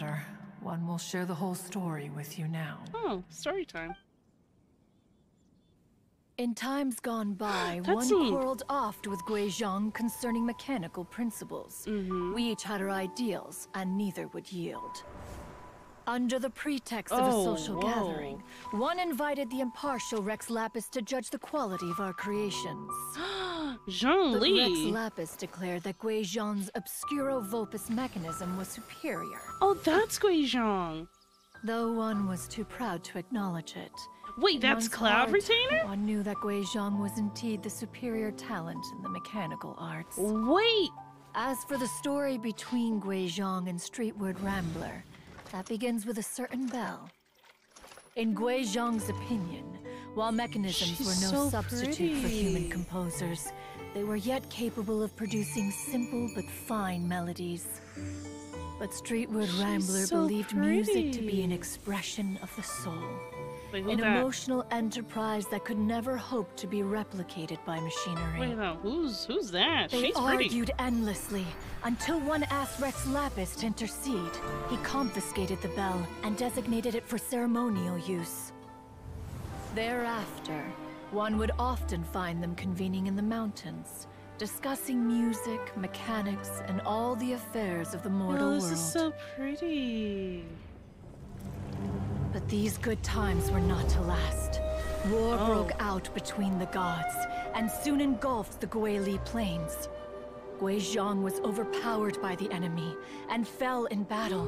matter. One will share the whole story with you now. Oh, story time. In times gone by, one scene- quarreled oft with Guizhong concerning mechanical principles. Mm-hmm. We each had our ideals, and neither would yield. Under the pretext of Oh, a social whoa. gathering, one invited the impartial Rex Lapis to judge the quality of our creations. Jean But Rex Lapis declared that Guizhong's Obscuro Vulpus mechanism was superior, Oh, that's Guizhong. though one was too proud to acknowledge it. Wait, that's Cloud heart, Retainer? One knew that Guizhong was indeed the superior talent in the mechanical arts. Wait. As for the story between Guizhong and Streetward Rambler, that begins with a certain bell. In Guizhong's opinion, while mechanisms She's were no so substitute for human pretty. composers, they were yet capable of producing simple but fine melodies. But Streetward She's Rambler so believed music to be an expression of the soul. Wait, An that? emotional enterprise that could never hope to be replicated by machinery. Wait, no, who's who's that? They She's pretty. argued endlessly until one asked Rex Lapis to intercede. He confiscated the bell and designated it for ceremonial use. Thereafter, one would often find them convening in the mountains, discussing music, mechanics, and all the affairs of the mortal Oh, this world. is so pretty. But these good times were not to last. War Oh. broke out between the gods, and soon engulfed the Guili plains. Guizhong was overpowered by the enemy, and fell in battle.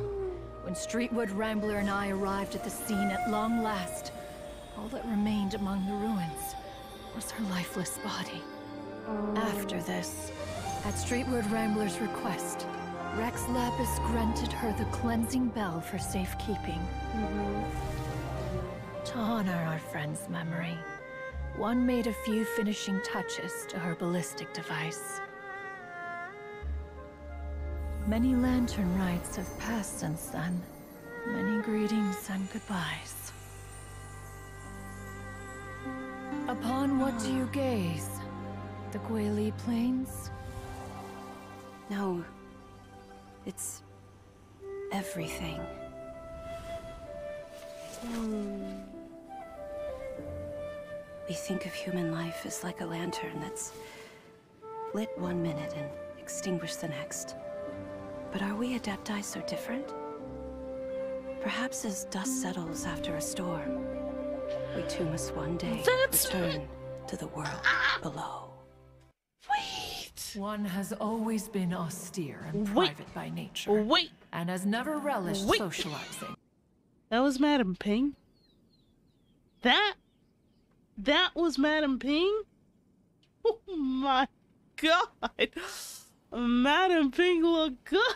When Streetward Rambler and I arrived at the scene at long last, all that remained among the ruins was her lifeless body. After this, at Streetward Rambler's request, Rex Lapis granted her the cleansing bell for safekeeping. Mm-hmm. To honor our friend's memory, one made a few finishing touches to her ballistic device. Many lantern rites have passed since then. Many greetings and goodbyes. Upon what do you gaze? The Guili Plains? No. It's everything. Hmm. We think of human life as like a lantern that's lit one minute and extinguished the next. But are we Adepti so different? Perhaps as dust settles after a storm, we too must one day That's- return to the world below. Wait. One has always been austere and Wait. private by nature, Wait. and has never relished Wait. socializing. That was Madam Ping. That that was Madam Ping? Oh my god. Madam Ping looked good.